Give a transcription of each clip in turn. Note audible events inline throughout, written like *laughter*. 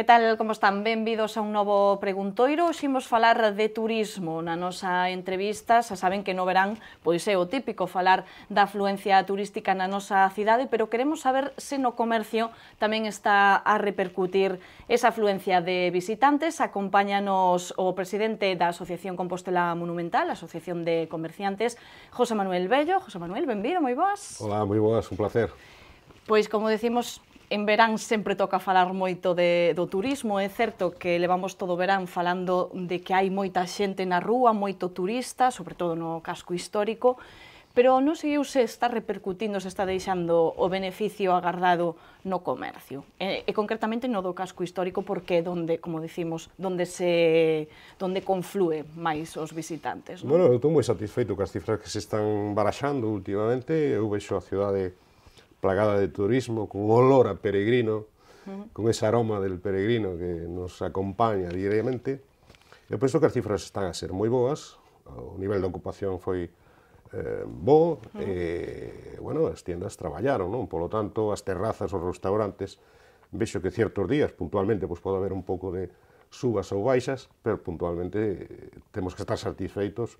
Que tal, como están? Benvidos a un novo preguntoiro. Ximos falar de turismo na nosa entrevista. Xa saben que no verán, pois é o típico falar da afluencia turística na nosa cidade, pero queremos saber se no comercio tamén está a repercutir esa afluencia de visitantes. Acompáñanos o presidente da Asociación Compostela Monumental, Asociación de Comerciantes, José Manuel Bello. José Manuel, benvido, moi boas. Hola, moi boas, un placer. Pois, como decimos, En verán sempre toca falar moito de, do turismo, é certo que levamos todo o verán falando de que hai moita xente na rúa, moito turista, sobre todo no casco histórico, pero non seguiu se está repercutindo, se está deixando o beneficio agardado no comercio. E, e concretamente no do casco histórico, porque é donde, como dicimos, donde se donde conflúe máis os visitantes. Non? Bueno, eu estou moi satisfeito coas cifras que se están baraxando últimamente. Eu vexo a cidade plagada de turismo, con olor a peregrino, uh -huh. con ese aroma del peregrino que nos acompaña diariamente. Eu penso que as cifras están a ser moi boas, o nivel de ocupación foi eh, bo, uh eh, -huh. e, bueno, as tiendas traballaron, non? Polo tanto, as terrazas, os restaurantes, vexo que ciertos días, puntualmente, pois pode haber un pouco de subas ou baixas, pero puntualmente eh, temos que estar satisfeitos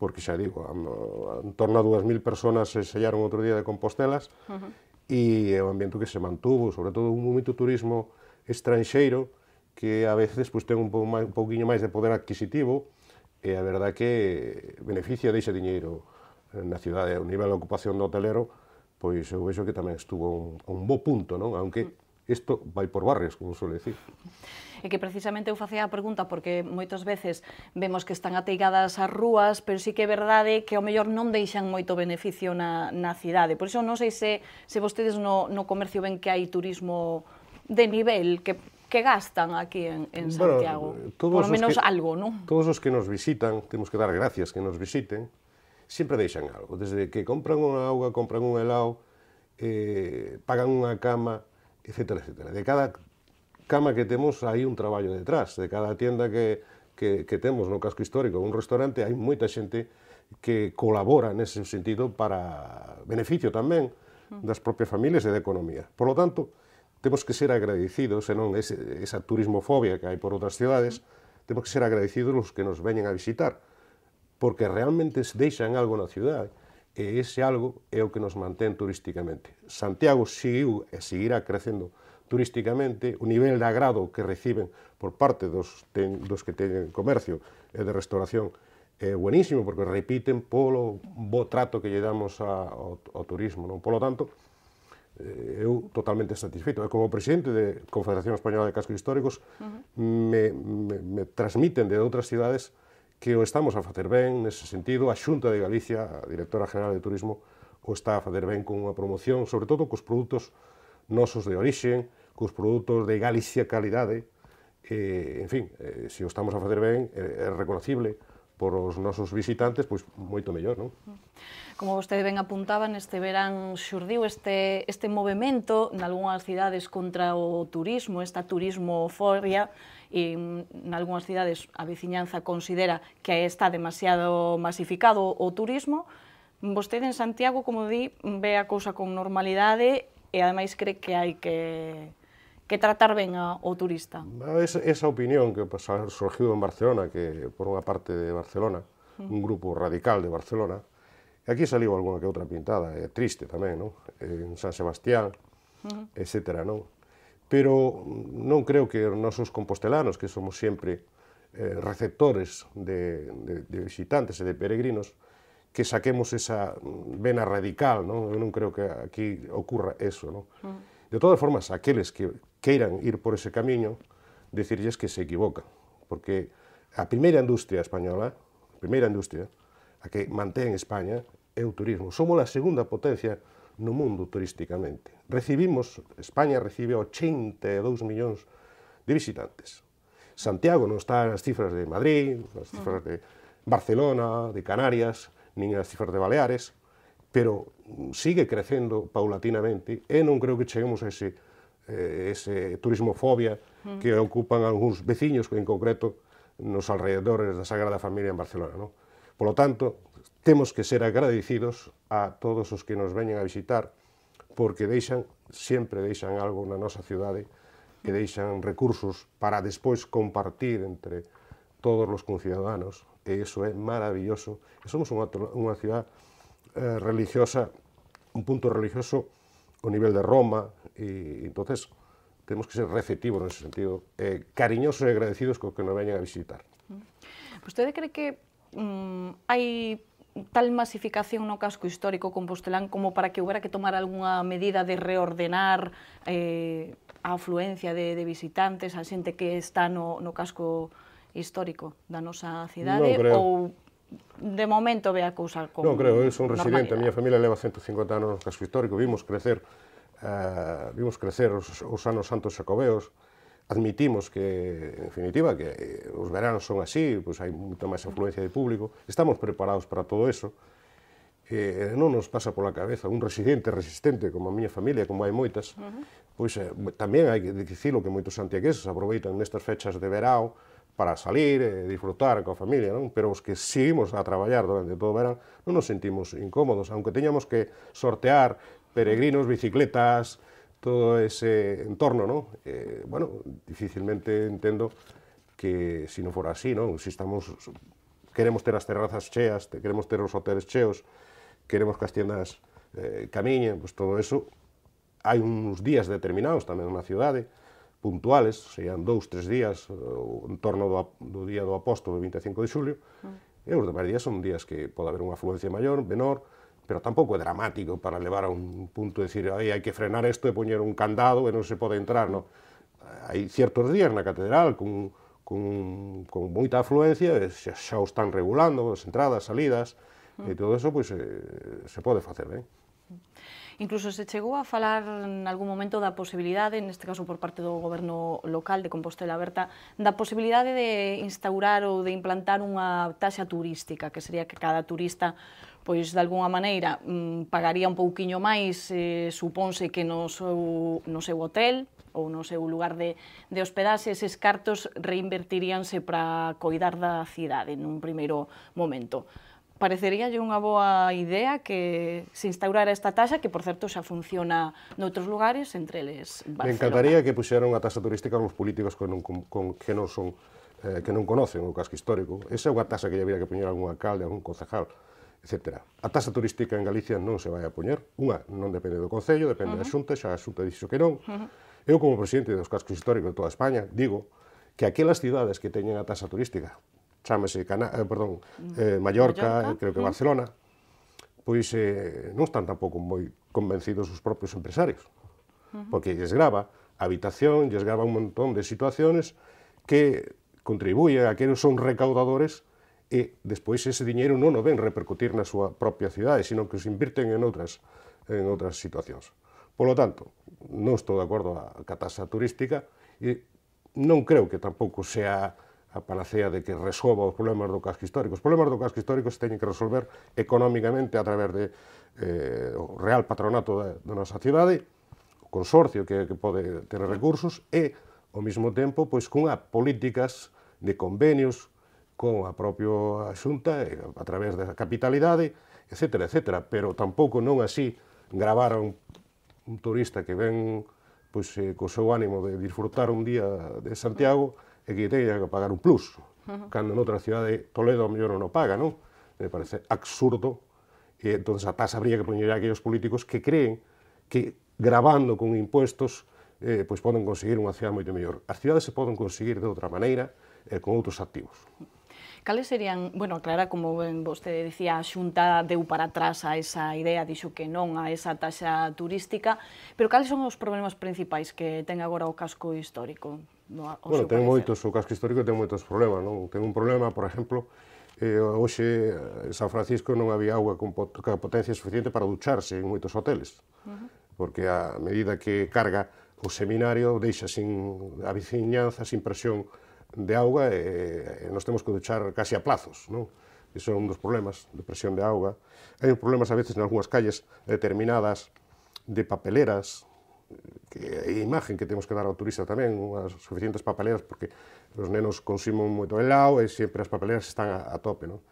porque xa digo, en torno a 2.000 personas se sellaron outro día de Compostelas, uh -huh. e é un ambiente que se mantuvo, sobre todo un momento turismo estranxeiro, que a veces pues, ten un, pou máis, un pouquinho máis de poder adquisitivo, e a verdad que beneficia deixa diñeiro na cidade, o nivel de ocupación do hotelero, pois eu vexo que tamén estuvo un, un bo punto, non? Aunque mm. isto vai por barrios, como suele dicir e que precisamente eu facía a pregunta porque moitas veces vemos que están ateigadas as rúas, pero sí que é verdade que ao mellor non deixan moito beneficio na, na cidade. Por iso non sei se, se vostedes no, no comercio ven que hai turismo de nivel que que gastan aquí en, en Santiago? Bueno, todos Por lo menos que, algo, non? Todos os que nos visitan, temos que dar gracias que nos visiten, sempre deixan algo. Desde que compran unha auga, compran un helado, eh, pagan unha cama, etc. etc. De cada cama que temos hai un traballo detrás. De cada tienda que, que, que temos no casco histórico un restaurante hai moita xente que colabora nese sentido para beneficio tamén das propias familias e da economía. Por lo tanto, temos que ser agradecidos, e non ese, esa turismofobia que hai por outras cidades, temos que ser agradecidos os que nos veñen a visitar, porque realmente se deixan algo na cidade, e ese algo é o que nos mantén turísticamente. Santiago seguiu e seguirá crecendo turísticamente, o nivel de agrado que reciben por parte dos, ten, dos que teñen comercio e de restauración é buenísimo, porque repiten polo bo trato que lle damos a, ao, ao turismo. Non? Polo tanto, eh, eu totalmente satisfeito. E como presidente de Confederación Española de Cascos Históricos, uh -huh. me, me, me transmiten de outras cidades que o estamos a facer ben nese sentido. A Xunta de Galicia, a Directora General de Turismo, o está a facer ben con unha promoción, sobre todo cos produtos nosos de orixen, cos produtos de Galicia calidade, eh, en fin, eh, se o estamos a facer ben, eh, é reconocible por os nosos visitantes, pois moito mellor, non? Como vostede ben apuntaba, neste verán xurdiu este, este movimento nalgúnas cidades contra o turismo, esta turismo euforia, e nalgúnas cidades a veciñanza considera que está demasiado masificado o turismo. Vostede en Santiago, como di, ve a cousa con normalidade e ademais cree que hai que que tratar ben a, o turista. Es, esa opinión que pues, surgiu en Barcelona, que por unha parte de Barcelona, uh -huh. un grupo radical de Barcelona, e aquí saliu alguna que outra pintada, é triste tamén, non? En San Sebastián, uh -huh. etc. Non? Pero non creo que os nosos compostelanos, que somos sempre eh, receptores de, de, de visitantes e de peregrinos, que saquemos esa vena radical, non? Eu non creo que aquí ocurra eso, non? Uh -huh. De todas formas, aqueles que, queiran ir por ese camiño, decirlles que se equivocan, porque a primeira industria española, a primeira industria, a que mantén España é o turismo. Somos a segunda potencia no mundo turísticamente. Recibimos, España recibe 82 millóns de visitantes. Santiago non está nas cifras de Madrid, nas cifras de Barcelona, de Canarias, nin nas cifras de Baleares, pero sigue crecendo paulatinamente e non creo que cheguemos a ese Eh, ese turismofobia mm. que ocupan algúns veciños, en concreto nos alrededores da Sagrada Familia en Barcelona. Non? Polo tanto, temos que ser agradecidos a todos os que nos veñen a visitar porque deixan, sempre deixan algo na nosa cidade que deixan recursos para despois compartir entre todos os conciudadanos e iso é maravilloso. E somos unha, unha cidade eh, religiosa, un punto religioso o nivel de Roma, e entonces temos que ser receptivos nesse sentido, eh, cariñosos e agradecidos co que nos veñan a visitar. Mm. Vostede cree que mm, hai tal masificación no casco histórico compostelán como para que houbera que tomar algunha medida de reordenar eh, a afluencia de, de visitantes, a xente que está no, no casco histórico da nosa cidade, non creo. ou de momento ve a cousa como Non, creo, eu son residente, a miña familia leva 150 anos no casco histórico, vimos crecer uh, vimos crecer os, os anos santos xacobeos, admitimos que, en definitiva, que eh, os veranos son así, pois hai moita máis afluencia de público, estamos preparados para todo eso, e non nos pasa pola cabeza un residente resistente como a miña familia, como hai moitas, uh -huh. pois eh, tamén hai que dicilo que moitos santiagueses aproveitan nestas fechas de verao, para salir e disfrutar coa familia, non? pero os que seguimos a traballar durante todo o verán non nos sentimos incómodos, aunque teñamos que sortear peregrinos, bicicletas, todo ese entorno, ¿no? Eh, bueno, difícilmente entendo que si non fora así, ¿no? Si estamos queremos ter as terrazas cheas, queremos ter os hoteles cheos, queremos que as tiendas eh, pues todo eso hai uns días determinados tamén na cidade, puntuales, serían dous, tres días, eh, en torno do, do día do apóstolo, 25 de xulio, mm. e os demais días son días que pode haber unha afluencia maior, menor, pero tampouco é dramático para levar a un punto de decir, aí hai que frenar isto e poñer un candado e non se pode entrar, non? Hai ciertos días na catedral con, con, con moita afluencia, xa, xa o están regulando, as entradas, salidas, mm. e todo eso, pois, pues, eh, se pode facer, ben. Eh? Incluso se chegou a falar en algún momento da posibilidade, neste caso por parte do goberno local de Compostela Berta, da posibilidade de instaurar ou de implantar unha taxa turística, que sería que cada turista pois de alguna maneira mm, pagaría un pouquiño máis, eh, supónse que no seu, no seu hotel ou no seu lugar de, de hospedaxe, eses cartos reinvertiríanse para coidar da cidade nun primeiro momento pareceríalle unha boa idea que se instaurara esta taxa, que, por certo, xa funciona noutros lugares, entre eles Barcelona. Me encantaría que puxeran a taxa turística aos políticos que non, con, con, que non son eh, que non conocen o casco histórico. Esa é unha taxa que habría que poñer algún alcalde, algún concejal, etc. A taxa turística en Galicia non se vai a poñer. Unha, non depende do Concello, depende uh -huh. da Xunta, xa a Xunta dixo que non. Uh -huh. Eu, como presidente dos cascos históricos de toda España, digo que aquelas cidades que teñen a taxa turística chámese Cana, eh, perdón, mm. eh, Mallorca, Mallorca, eh, creo que mm. Barcelona, pois eh, non están tampouco moi convencidos os propios empresarios, uh -huh. porque lles grava a habitación, lles grava un montón de situaciones que contribuyen a que non son recaudadores e despois ese diñeiro non o ven repercutir na súa propia cidade, sino que se invirten en outras, en outras situacións. Por lo tanto, non estou de acordo a, a catasa turística e non creo que tampouco sea a Palacea de que resolva os problemas do casco histórico. Os problemas do casco histórico se teñen que resolver económicamente a través de eh, o Real Patronato da, da nosa cidade, o consorcio que, que pode ter recursos, e, ao mesmo tempo, pois cunha políticas de convenios con a propia xunta, eh, a través da capitalidade, etc. etc. Pero tampouco non así gravar un, un turista que ven pois, eh, co seu ánimo de disfrutar un día de Santiago, e que teña que pagar un plus, uh -huh. cando noutra cidade Toledo a mellor non o paga, non? Me parece absurdo, e entón a tasa habría que poñer a aquellos políticos que creen que gravando con impuestos eh, pois poden conseguir unha cidade moito mellor. As cidades se poden conseguir de outra maneira eh, con outros activos. Cales serían, bueno, Clara, como ben vostede dicía, a Xunta deu para atrás a esa idea, dixo que non a esa taxa turística, pero cales son os problemas principais que ten agora o casco histórico? no, Bueno, ten moitos, o casco histórico ten moitos problemas, non? Ten un problema, por exemplo, eh, hoxe en San Francisco non había agua con, con potencia suficiente para ducharse en moitos hoteles, uh -huh. porque a medida que carga o seminario deixa sin a veciñanza sin presión de auga e, e nos temos que duchar casi a plazos, non? Iso é un dos problemas de presión de auga. Hai problemas a veces en algunhas calles determinadas de papeleras, que é a imagen que temos que dar ao turista tamén, unhas suficientes papeleras, porque os nenos consumen moito helado e sempre as papeleras están a, a tope. Non?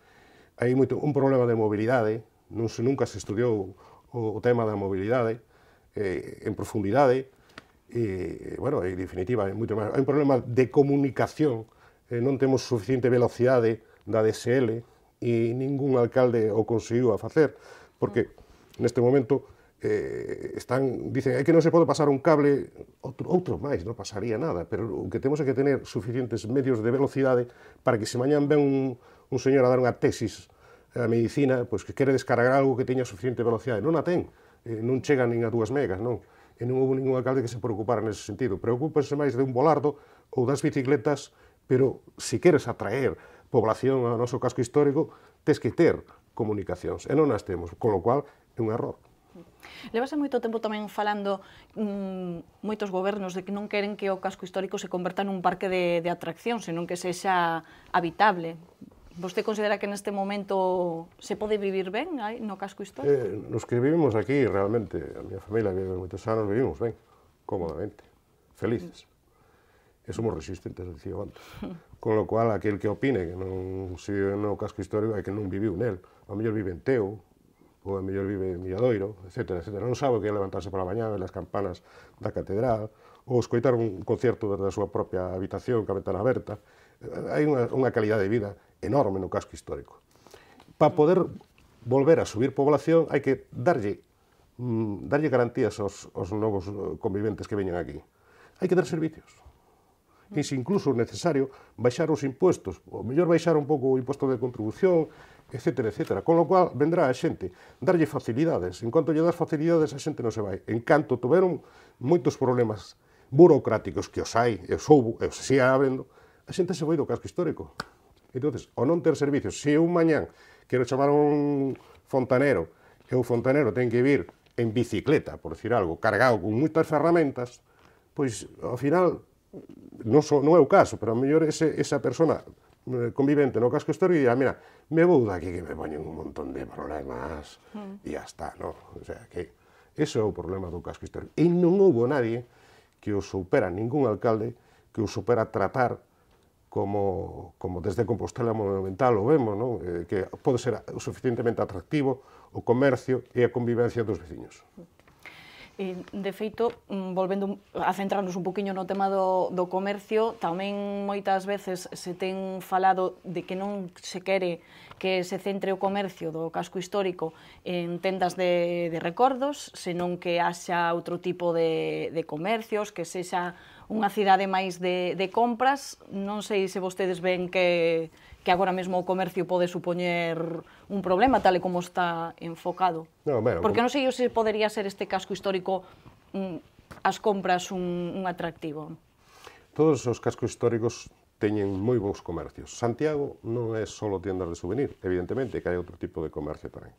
Hai moito, un problema de mobilidade, non se, nunca se estudiou o, o tema da mobilidade eh, en profundidade, e, bueno, en definitiva, é moito máis. Hai un problema de comunicación, eh, non temos suficiente velocidade da DSL e ningún alcalde o conseguiu a facer, porque neste momento eh, están, dicen, é que non se pode pasar un cable, outro, outro máis, non pasaría nada, pero o que temos é que tener suficientes medios de velocidade para que se mañan ven un, un señor a dar unha tesis a medicina, pois que quere descargar algo que teña suficiente velocidade, non a ten, eh, non chega nin a 2 megas, non? E non houve ningún alcalde que se preocupara nese sentido. Preocúpense máis de un volardo ou das bicicletas, pero se queres atraer población ao noso casco histórico, tes que ter comunicacións, e non as temos, con lo cual é un error. Levase moito tempo tamén falando mm, moitos gobernos de que non queren que o casco histórico se converta nun parque de, de atracción, senón que sexa habitable. Vostede considera que neste momento se pode vivir ben aí, no casco histórico? Eh, nos que vivimos aquí, realmente, a miña familia vive moitos anos, vivimos ben, cómodamente, felices. E somos resistentes, dicía antes. *laughs* Con lo cual, aquel que opine que non se vive no casco histórico é que non viviu nel. A mellor vive en Teo, ou a mellor vive en Milladoiro, etc. etc. Non sabe o que é levantarse pola mañá, ver as campanas da catedral, ou escoitar un concerto desde a súa propia habitación, ca ventana aberta. Hai unha, unha calidad de vida enorme no casco histórico. Para poder volver a subir población, hai que darlle mm, darlle garantías aos, aos novos eh, conviventes que veñen aquí. Hai que dar servicios. E se incluso é necesario baixar os impuestos, ou mellor baixar un pouco o imposto de contribución, etcétera, etc. Con lo cual, vendrá a xente darlle facilidades. En canto lle das facilidades, a xente non se vai. En canto tuveron moitos problemas burocráticos que os hai, e os houbo, e os sigue habendo, a xente se vai do casco histórico. Entonces, o non ter servicios, se eu mañán quero chamar un fontanero, e o fontanero ten que vir en bicicleta, por decir algo, cargado con moitas ferramentas, pois, ao final, non, so, non é o caso, pero a mellor ese, esa persona Eh, convivente no casco histórico e mira, me vou daqui que me poñen un montón de problemas mm. e ya está, no? O sea, que ese é o problema do casco histórico. E non houve nadie que o supera, ningún alcalde, que o supera tratar como, como desde Compostela Monumental o vemos, non? Eh, que pode ser o suficientemente atractivo o comercio e a convivencia dos veciños. Mm. De feito, mm, volvendo a centrarnos un poquinho no tema do, do comercio, tamén moitas veces se ten falado de que non se quere que se centre o comercio do casco histórico en tendas de, de recordos, senón que haxa outro tipo de, de comercios, que sexa unha cidade máis de, de compras. Non sei se vostedes ven que, que agora mesmo o comercio pode supoñer un problema tal e como está enfocado. No, bueno, Porque non sei se podería ser este casco histórico un, as compras un, un atractivo. Todos os cascos históricos teñen moi bons comercios. Santiago non é só tiendas de souvenir, evidentemente, que hai outro tipo de comercio tamén.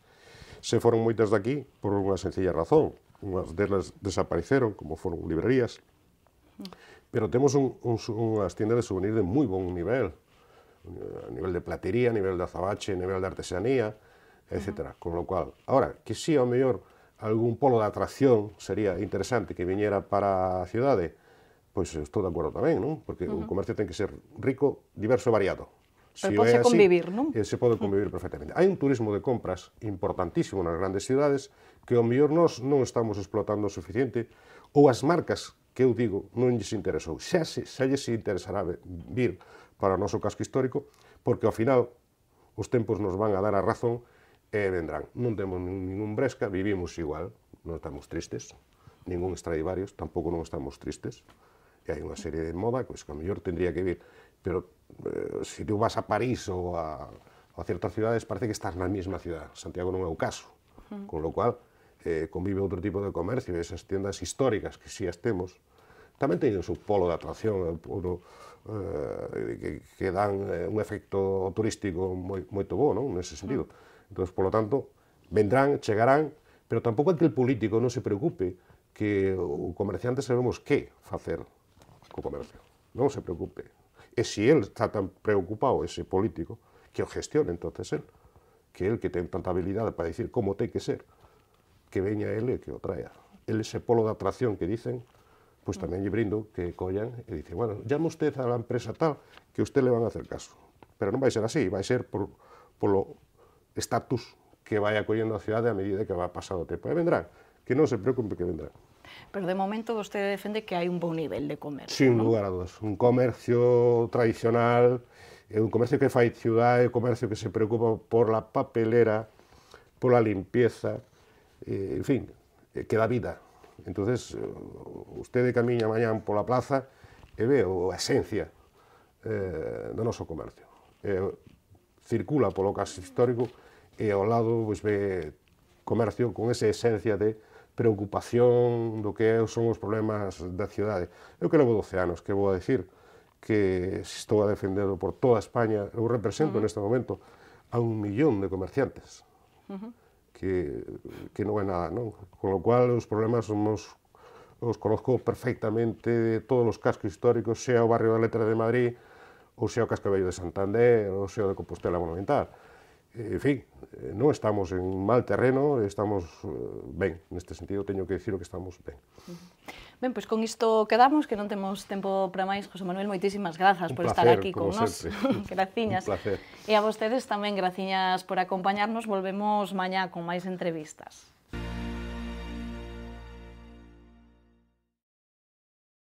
Se foron moitas daqui por unha sencilla razón. Unhas delas desapareceron, como foron librerías, pero temos un, un, unhas tiendas de souvenir de moi bon nivel a nivel de platería, a nivel de azabache, a nivel de artesanía, etcétera. Uh -huh. Con lo cual, ahora, que sí ao mellor algún polo de atracción sería interesante que viñera para a cidade, pois pues, estou de acordo tamén, non? Porque uh -huh. o comercio ten que ser rico, diverso e variado. Pero si pode así, convivir, non? Eh, se pode convivir uh -huh. perfectamente. Hai un turismo de compras importantísimo nas grandes cidades que ao mellor nós non estamos explotando o suficiente ou as marcas que eu digo non lles interesou. Xa, se, xa lles interesará vir para o noso casco histórico, porque ao final os tempos nos van a dar a razón e vendrán. Non temos ningún bresca, vivimos igual, non estamos tristes, ningún Stradivarius, tampouco non estamos tristes, e hai unha serie de moda, pois que a mellor tendría que vir, pero eh, se tú vas a París ou a, a certas cidades parece que estás na mesma cidade, Santiago non é o caso, uh -huh. con lo cual eh, convive outro tipo de comercio, esas tiendas históricas que si as temos, tamén teñen o seu polo de atracción, polo, eh, que, que dan eh, un efecto turístico moi, moito bo, non? nese sentido. Mm. Entón, polo tanto, vendrán, chegarán, pero tampouco aquel o político non se preocupe que o comerciante sabemos que facer co comercio. Non se preocupe. E se si el está tan preocupado, ese político, que o gestione entonces el, que el que ten tanta habilidade para dicir como ten que ser, que veña ele e que o traia. El ese polo de atracción que dicen, pois tamén lle brindo que collan e dicen, bueno, llama usted a la empresa tal, que usted le van a hacer caso. Pero non vai ser así, vai ser por, polo estatus que vai acollendo a cidade a medida que va pasando o tempo. E vendrán, que non se preocupe que vendrán. Pero de momento vostede defende que hai un bon nivel de comercio, Sin non? lugar a dudas. Un comercio tradicional, é un comercio que fai ciudad, un comercio que se preocupa por la papelera, pola limpieza, eh, en fin, eh, que dá vida. entonces eh, usted camiña mañán pola plaza e ve a esencia eh, do noso comercio. Eh, circula polo caso histórico e ao lado pois, ve comercio con esa esencia de preocupación do que son os problemas da cidade. Eu que levo 12 anos, que vou a decir que estou a defendendo por toda España, eu represento uh -huh. neste momento a un millón de comerciantes. Uh -huh que, que non é nada, non? Con lo cual, os problemas somos os conozco perfectamente de todos os cascos históricos, sea o barrio da Letra de Madrid, ou sea o Cascabello de Santander, ou sea o de Compostela Monumental. Eh, en fin, eh, non estamos en mal terreno, estamos eh, ben, neste sentido teño que dicir que estamos ben. Ben, pois con isto quedamos, que non temos tempo para máis. José Manuel, moitísimas grazas un por placer, estar aquí con nós. *laughs* graciñas. Un placer. E a vostedes tamén, graciñas por acompañarnos. Volvemos mañá con máis entrevistas.